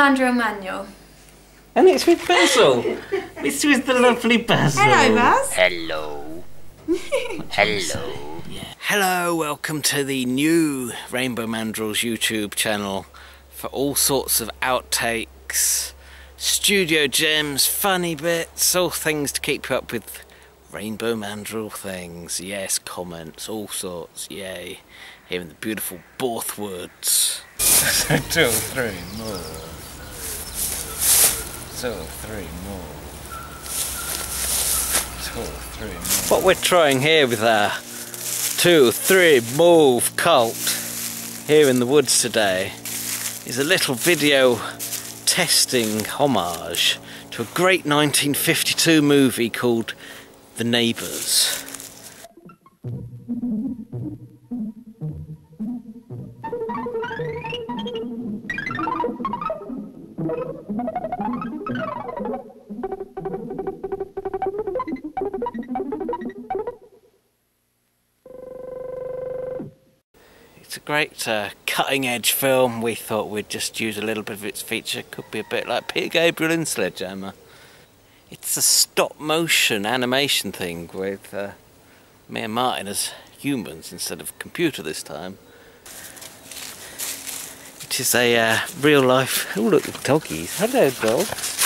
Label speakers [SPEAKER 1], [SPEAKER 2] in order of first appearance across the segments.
[SPEAKER 1] Mandrill Manual.
[SPEAKER 2] And it's with Basil. it's with the lovely Basil.
[SPEAKER 1] Hello, Baz.
[SPEAKER 3] Hello. Hello.
[SPEAKER 2] Yeah. Hello, welcome to the new Rainbow Mandrills YouTube channel for all sorts of outtakes, studio gems, funny bits, all things to keep you up with Rainbow Mandrill things. Yes, comments, all sorts, yay. Here in the beautiful Borthwoods. so two or three more. Two three more. Two three. What we're trying here with our two, three move cult here in the woods today is a little video testing homage to a great 1952 movie called The Neighbours. It's a great uh, cutting edge film. We thought we'd just use a little bit of its feature. Could be a bit like Peter Gabriel in Sledgehammer. It's a stop motion animation thing with uh, me and Martin as humans instead of computer this time. It is a uh, real life. Oh, look, doggies. Hello, dogs.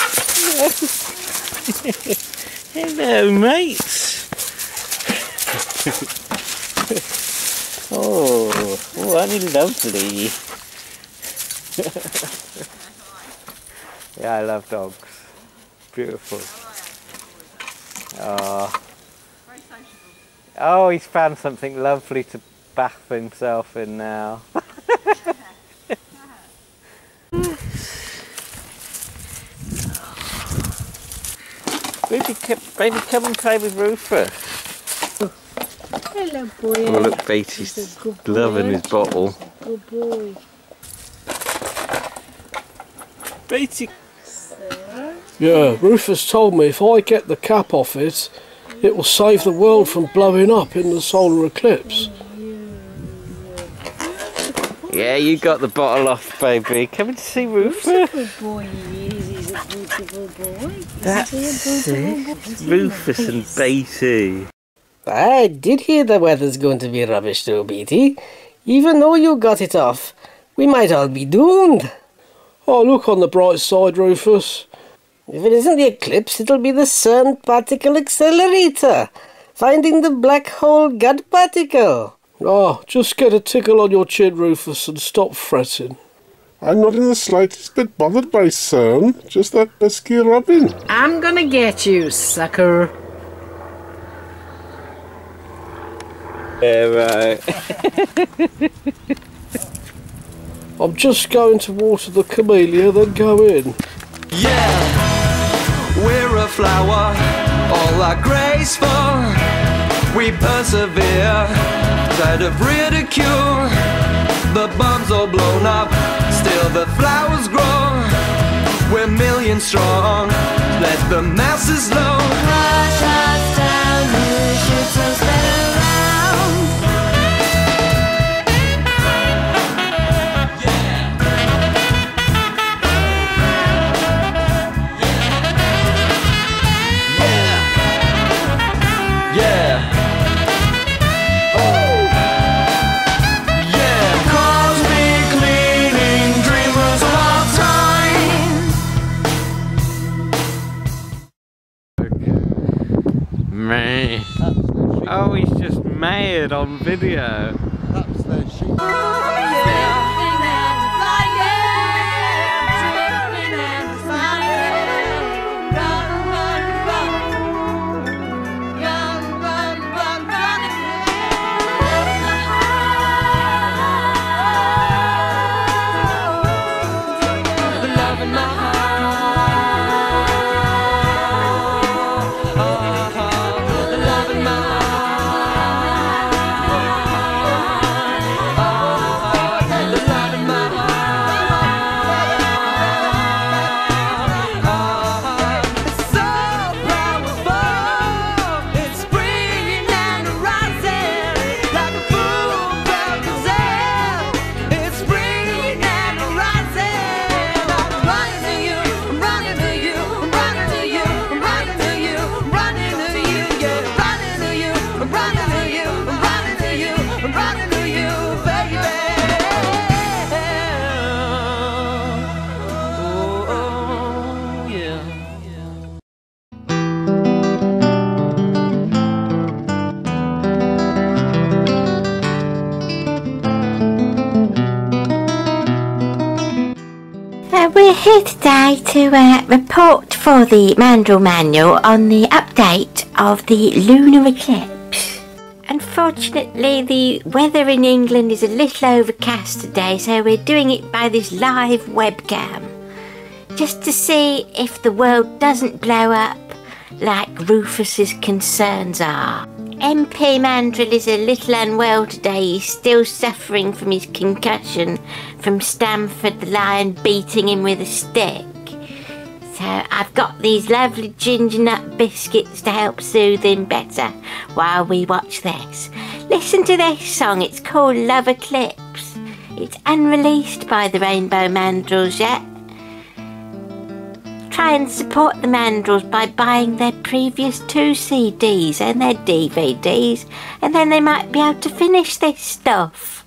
[SPEAKER 2] Hello, mates. oh, oh, aren't you lovely? yeah, I love dogs. Beautiful. Oh. oh, he's found something lovely to bath himself in now. Baby, baby, come and play with Rufus.
[SPEAKER 4] Hello, boy.
[SPEAKER 2] Oh, look, Beety's loving his bottle.
[SPEAKER 4] Good boy.
[SPEAKER 2] Beety.
[SPEAKER 5] Yeah, Rufus told me if I get the cap off it, it will save the world from blowing up in the solar eclipse.
[SPEAKER 2] Yeah, you got the bottle off, baby. Come and see Rufus.
[SPEAKER 4] Good boy he is. He's a beautiful boy.
[SPEAKER 2] That's
[SPEAKER 4] Isn't he a beautiful
[SPEAKER 2] it. Rufus and Beety.
[SPEAKER 6] I did hear the weather's going to be rubbish though, Beety. Even though you got it off, we might all be doomed.
[SPEAKER 5] Oh, look on the bright side, Rufus.
[SPEAKER 6] If it isn't the eclipse, it'll be the CERN particle accelerator, finding the black hole God particle.
[SPEAKER 5] Ah, just get a tickle on your chin, Rufus, and stop fretting.
[SPEAKER 7] I'm not in the slightest bit bothered by CERN, just that pesky Robin.
[SPEAKER 6] I'm gonna get you, sucker.
[SPEAKER 2] Yeah, right.
[SPEAKER 5] I'm just going to water the camellia, then go in.
[SPEAKER 8] Yeah, we're a flower, all are graceful. We persevere, tired of ridicule. The bombs all blown up, still the flowers grow. We're millions strong, let the masses know. Crush us down,
[SPEAKER 2] mad on video.
[SPEAKER 1] Here today to uh, report for the Mandrill Manual on the update of the lunar eclipse. Unfortunately, the weather in England is a little overcast today, so we're doing it by this live webcam. Just to see if the world doesn't blow up like Rufus's concerns are. MP Mandrill is a little unwell today. He's still suffering from his concussion from Stamford the Lion beating him with a stick. So I've got these lovely ginger nut biscuits to help soothe him better while we watch this. Listen to this song, it's called Love Eclipse. It's unreleased by the Rainbow Mandrills yet. Try and support the Mandrills by buying their previous two CDs and their DVDs, and then they might be able to finish this stuff.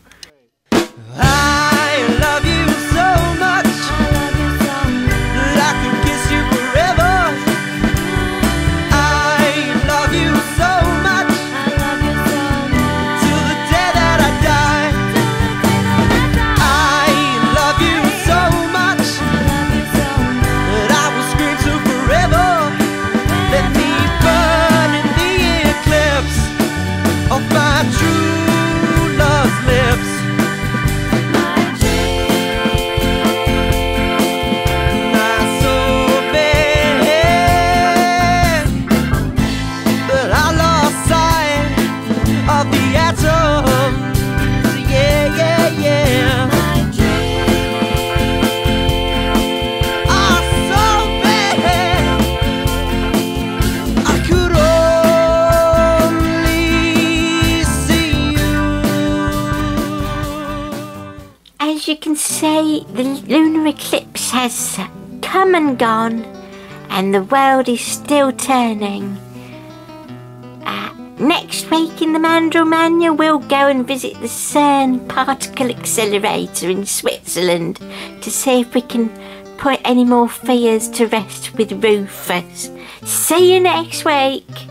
[SPEAKER 1] As you can see, the lunar eclipse has come and gone, and the world is still turning. Uh, next week in the Mandrill Manual, we'll go and visit the CERN particle accelerator in Switzerland to see if we can put any more fears to rest with Rufus. See you next week.